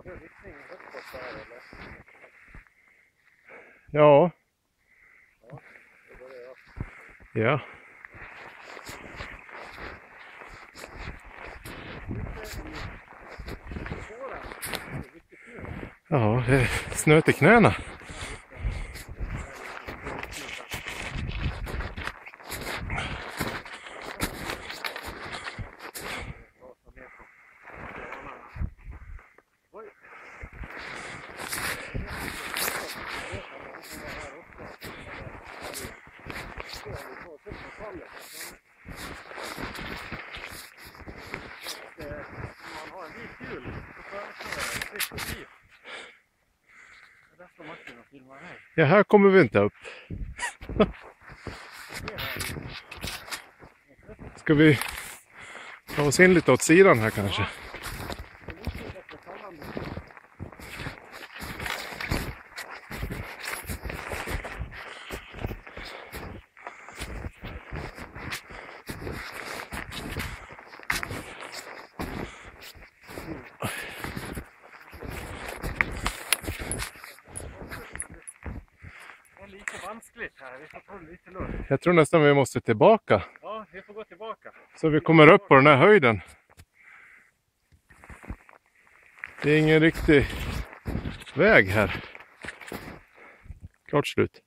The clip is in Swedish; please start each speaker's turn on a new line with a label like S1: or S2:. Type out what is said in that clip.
S1: Har du riktning uppåt där eller?
S2: Ja,
S1: börjar jag.
S2: ja. Ja, det är snö till knäna.
S1: Martin och filmar mig.
S2: Ja, här kommer vi inte upp. Ska vi ta oss in lite åt sidan här kanske?
S1: Det är lite vanskligt här. Vi får ta det lite lugnt.
S2: Jag tror nästan vi måste tillbaka.
S1: Ja, vi får gå tillbaka.
S2: Så vi kommer upp på den här höjden. Det är ingen riktig väg här. Klart slut.